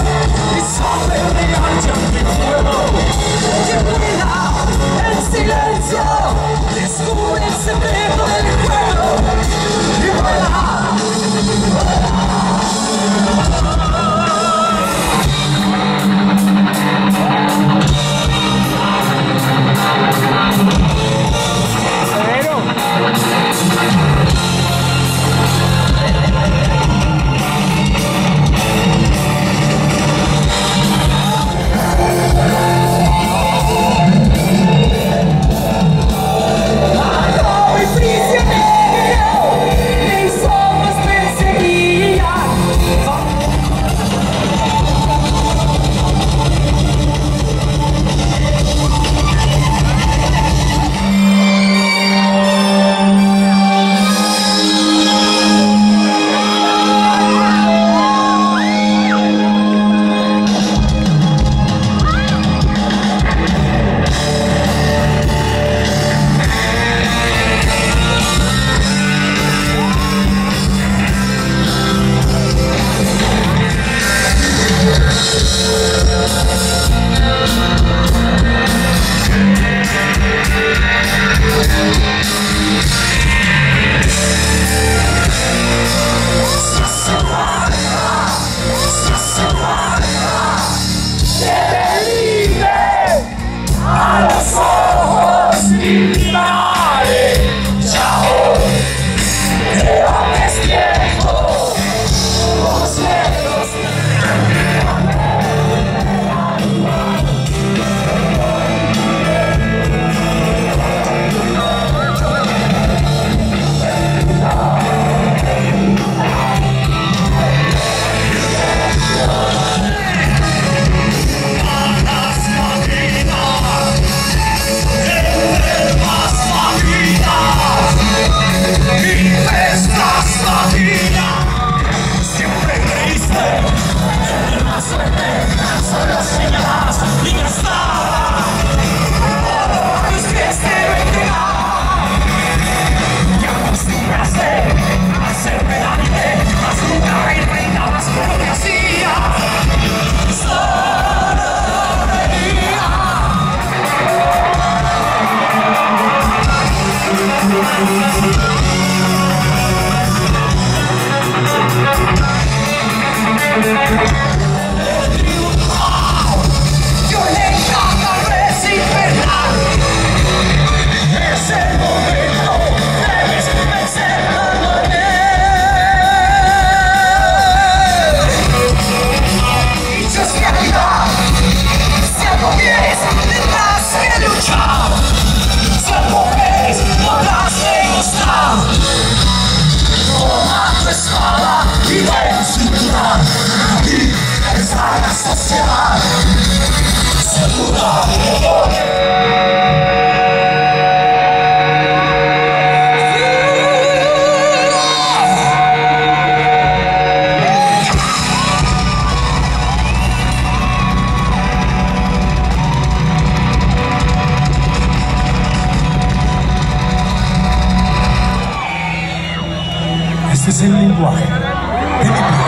It's all in the are jumping well. Este es el lenguaje de mi vida. Cuando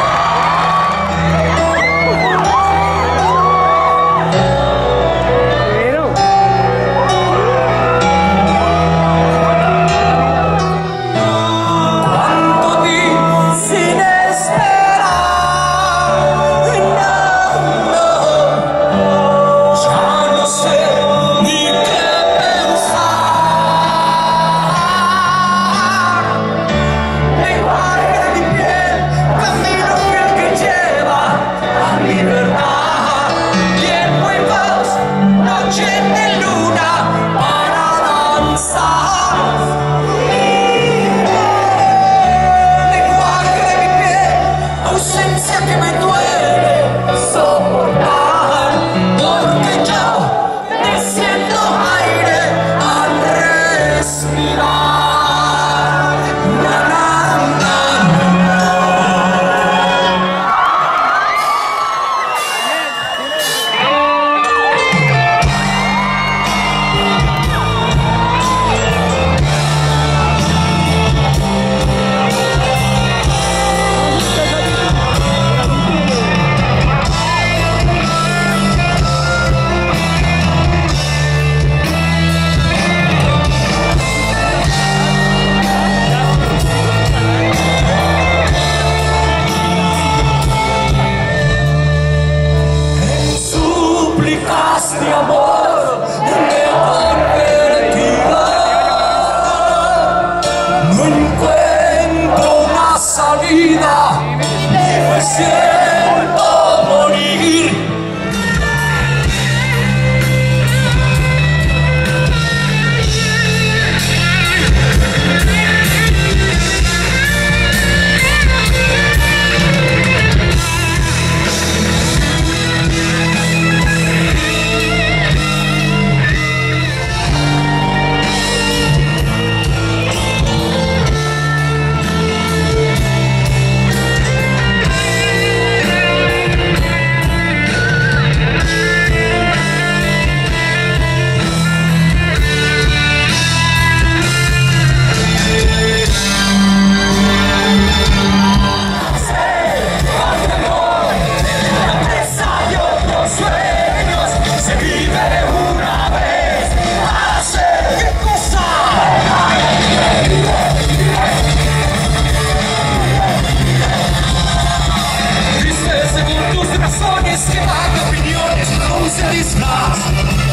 said he's not.